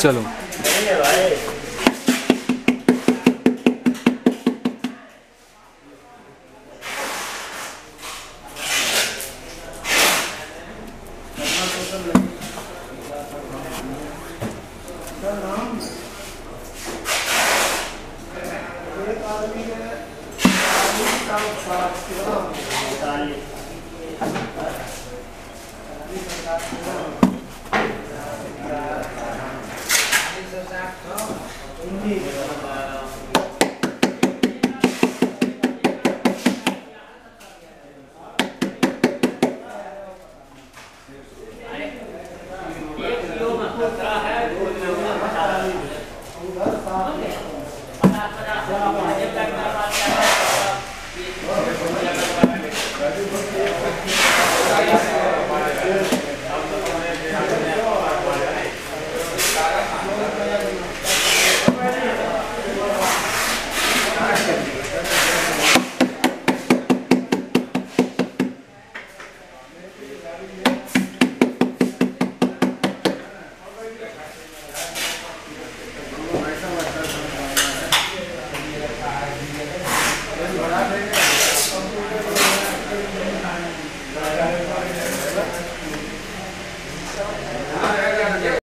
चलो Thank you. Indeed.